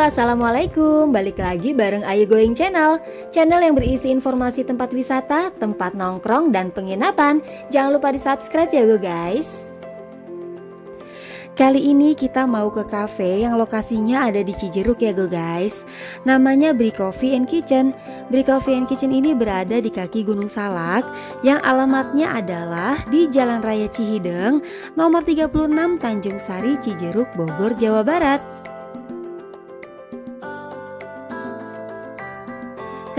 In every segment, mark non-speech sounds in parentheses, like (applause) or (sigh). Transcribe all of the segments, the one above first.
Assalamualaikum, balik lagi bareng Ayu Going Channel. Channel yang berisi informasi tempat wisata, tempat nongkrong, dan penginapan. Jangan lupa di subscribe ya guys. Kali ini kita mau ke cafe yang lokasinya ada di Cijeruk ya guys. Namanya Bri Coffee and Kitchen. Bri Coffee and Kitchen ini berada di kaki Gunung Salak Yang alamatnya adalah di Jalan Raya Cihideng Nomor 36 Tanjung Sari Cijeruk Bogor Jawa Barat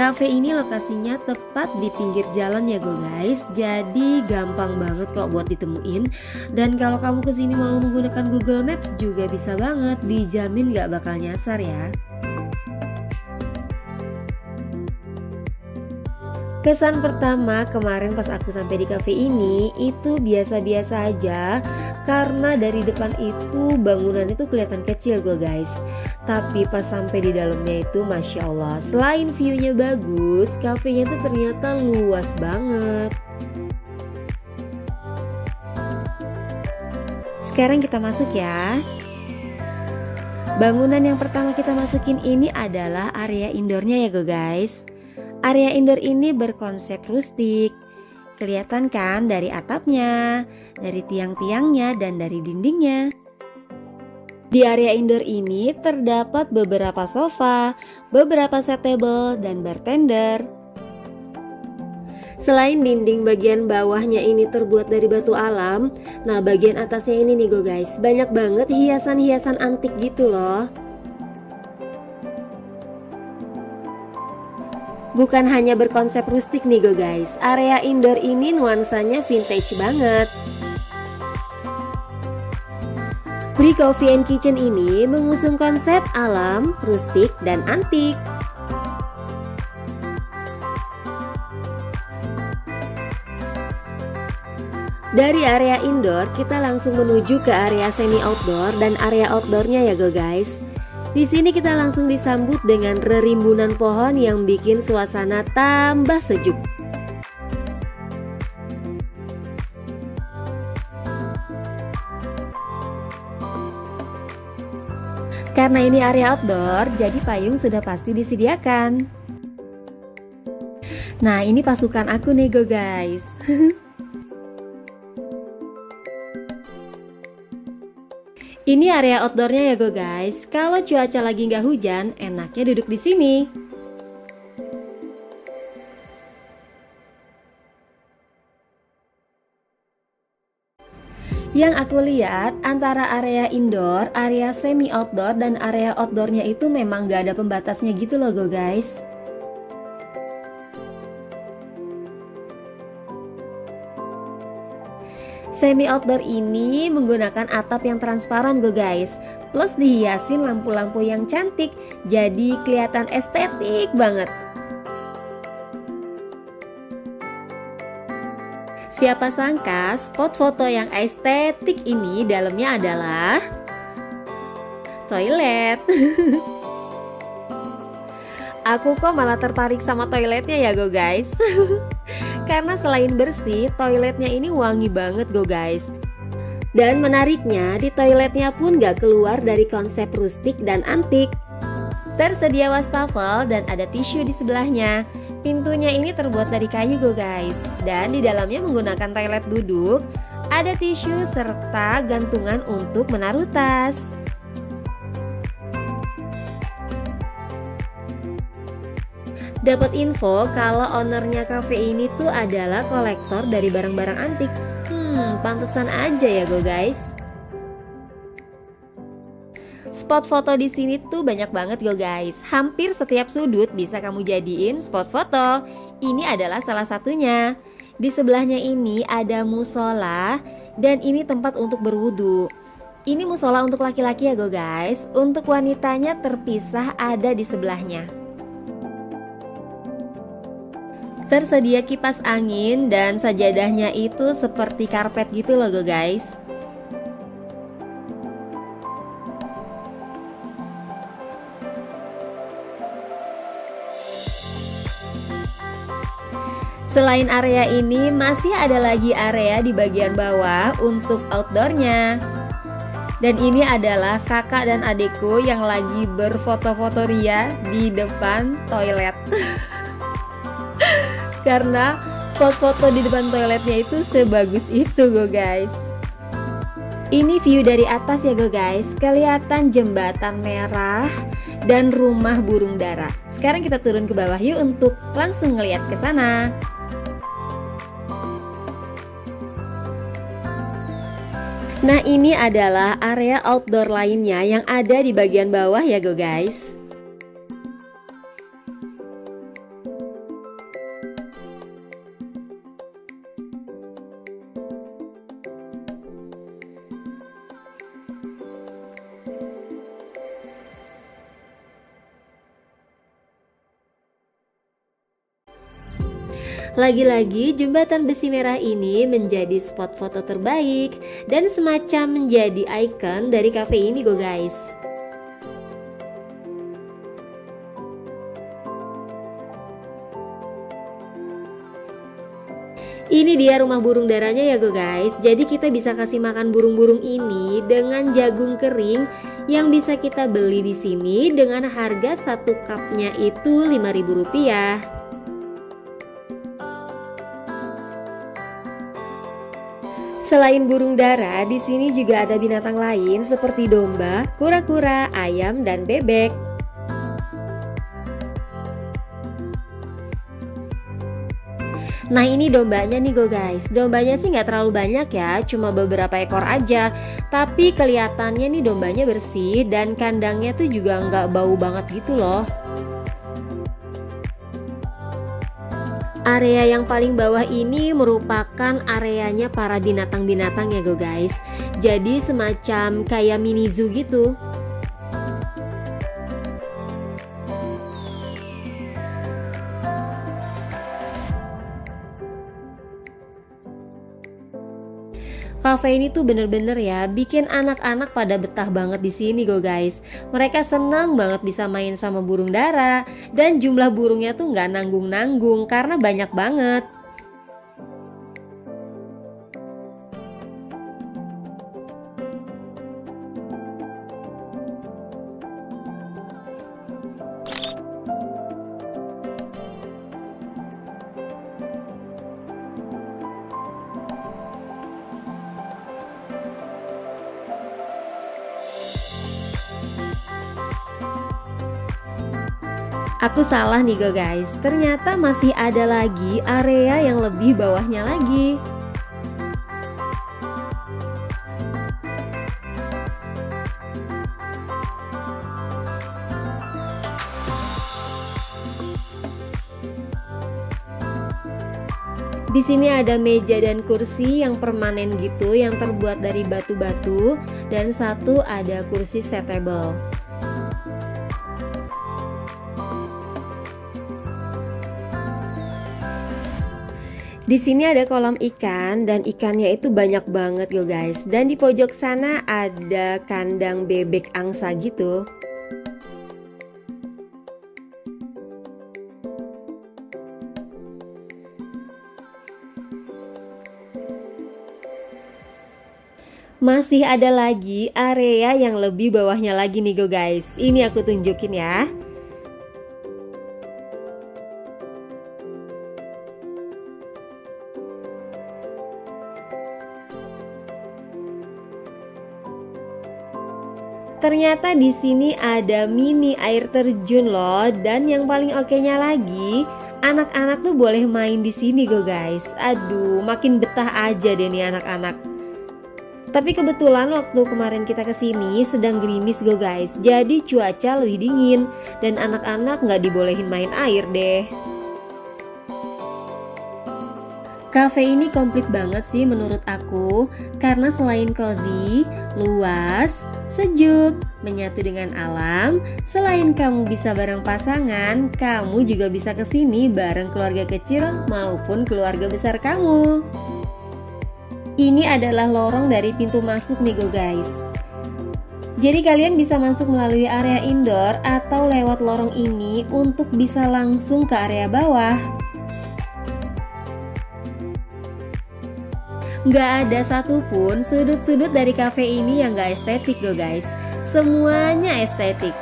Cafe ini lokasinya tepat di pinggir jalan ya guys. Jadi gampang banget kok buat ditemuin. Dan kalau kamu ke sini mau menggunakan Google Maps juga bisa banget. Dijamin gak bakal nyasar ya. Kesan pertama kemarin pas aku sampai di cafe ini itu biasa-biasa aja karena dari depan itu bangunan itu kelihatan kecil gue guys. Tapi pas sampai di dalamnya itu masya Allah selain viewnya bagus, kafenya tuh ternyata luas banget. Sekarang kita masuk ya. Bangunan yang pertama kita masukin ini adalah area indoornya ya guys. Area indoor ini berkonsep rustik. Kelihatan kan dari atapnya, dari tiang-tiangnya, dan dari dindingnya. Di area indoor ini terdapat beberapa sofa, beberapa set table, dan bartender. Selain dinding bagian bawahnya ini terbuat dari batu alam, nah bagian atasnya ini nih go guys, banyak banget hiasan-hiasan antik gitu loh. Bukan hanya berkonsep rustik nih go guys, area indoor ini nuansanya vintage banget. Pre Coffee and Kitchen ini mengusung konsep alam, rustik, dan antik. Dari area indoor, kita langsung menuju ke area semi outdoor dan area outdoornya ya go guys. Di sini kita langsung disambut dengan rerimbunan pohon yang bikin suasana tambah sejuk. Karena ini area outdoor, jadi payung sudah pasti disediakan. Nah, ini pasukan aku nego guys. (laughs) Ini area outdoornya ya go guys. Kalau cuaca lagi nggak hujan, enaknya duduk di sini. Yang aku lihat antara area indoor, area semi outdoor, dan area outdoornya itu memang gak ada pembatasnya gitu loh go guys. Semi outdoor ini menggunakan atap yang transparan go guys. Plus dihiasin lampu-lampu yang cantik Jadi kelihatan estetik banget. Siapa sangka spot foto yang estetik ini dalamnya adalah Toilet. (laughs) Aku kok malah tertarik sama toiletnya ya go guys (laughs) Karena selain bersih, toiletnya ini wangi banget go guys. Dan menariknya, di toiletnya pun gak keluar dari konsep rustik dan antik. Tersedia wastafel dan ada tisu di sebelahnya. Pintunya ini terbuat dari kayu go guys. Dan di dalamnya menggunakan toilet duduk, ada tisu serta gantungan untuk menaruh tas. Dapat info kalau ownernya cafe ini tuh adalah kolektor dari barang-barang antik. Hmm, pantesan aja ya go guys. Spot foto di sini tuh banyak banget go guys. Hampir setiap sudut bisa kamu jadiin spot foto. Ini adalah salah satunya. Di sebelahnya ini ada musola dan ini tempat untuk berwudu. Ini musola untuk laki-laki ya go guys. Untuk wanitanya terpisah ada di sebelahnya. Tersedia kipas angin dan sajadahnya itu seperti karpet gitu loh guys. Selain area ini, masih ada lagi area di bagian bawah untuk outdoornya. Dan ini adalah kakak dan adekku yang lagi berfoto-foto ria di depan toilet. (laughs) Karena spot foto di depan toiletnya itu sebagus itu go guys. Ini view dari atas ya go guys. Kelihatan jembatan merah dan rumah burung dara. Sekarang kita turun ke bawah yuk untuk langsung ngeliat ke sana. Nah ini adalah area outdoor lainnya yang ada di bagian bawah ya go guys Lagi-lagi jembatan besi merah ini menjadi spot foto terbaik dan semacam menjadi ikon dari cafe ini go guys. Ini dia rumah burung darahnya ya go guys. Jadi kita bisa kasih makan burung-burung ini dengan jagung kering yang bisa kita beli di sini dengan harga satu cupnya itu 5000 Selain burung dara, di sini juga ada binatang lain seperti domba, kura-kura, ayam, dan bebek. Nah ini dombanya nih go guys. Dombanya sih nggak terlalu banyak ya Cuma beberapa ekor aja. Tapi kelihatannya nih dombanya bersih Dan kandangnya tuh juga nggak bau banget gitu loh. Area yang paling bawah ini merupakan areanya para binatang-binatang ya go guys Jadi semacam kayak mini zoo gitu Cafe ini tuh bener-bener ya bikin anak-anak pada betah banget di sini go guys. Mereka senang banget bisa main sama burung dara dan jumlah burungnya tuh nggak nanggung-nanggung karena banyak banget. Aku salah nih go guys, ternyata masih ada lagi area yang lebih bawahnya lagi. Di sini ada meja dan kursi yang permanen gitu yang terbuat dari batu-batu dan satu ada kursi settable. Di sini ada kolam ikan dan ikannya itu banyak banget yo guys. Dan di pojok sana ada kandang bebek angsa gitu. Masih ada lagi area yang lebih bawahnya lagi nih go guys. Ini aku tunjukin ya. Ternyata di sini ada mini air terjun loh. Dan yang paling oke-nya lagi anak-anak tuh boleh main di sini go guys. Aduh, makin betah aja deh nih anak-anak. Tapi kebetulan waktu kemarin kita ke sini sedang gerimis go guys. Jadi cuaca lebih dingin. Dan anak-anak nggak dibolehin main air deh. Cafe ini komplit banget sih menurut aku. Karena selain cozy, luas, sejuk, menyatu dengan alam. Selain kamu bisa bareng pasangan, kamu juga bisa ke sini bareng keluarga kecil maupun keluarga besar kamu. Ini adalah lorong dari pintu masuk nih go guys. Jadi kalian bisa masuk melalui area indoor atau lewat lorong ini untuk bisa langsung ke area bawah. Nggak ada satupun sudut-sudut dari cafe ini yang nggak estetik loh guys Semuanya estetik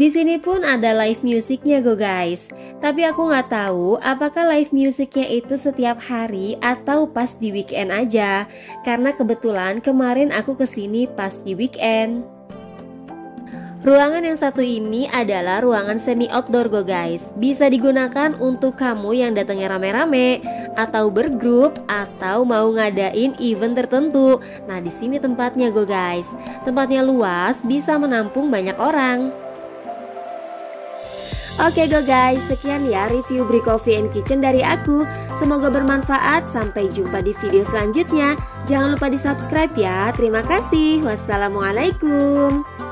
Di sini pun ada live musiknya go guys. Tapi aku nggak tahu apakah live musiknya itu setiap hari atau pas di weekend aja. Karena kebetulan kemarin aku ke sini pas di weekend. Ruangan yang satu ini adalah ruangan semi outdoor go guys. Bisa digunakan untuk kamu yang datangnya rame-rame atau bergrup atau mau ngadain event tertentu. Nah, di sini tempatnya go guys. Tempatnya luas, bisa menampung banyak orang. Oke go guys, sekian ya review Bri Coffee and Kitchen dari aku. Semoga bermanfaat. Sampai jumpa di video selanjutnya. Jangan lupa di subscribe ya. Terima kasih. Wassalamualaikum.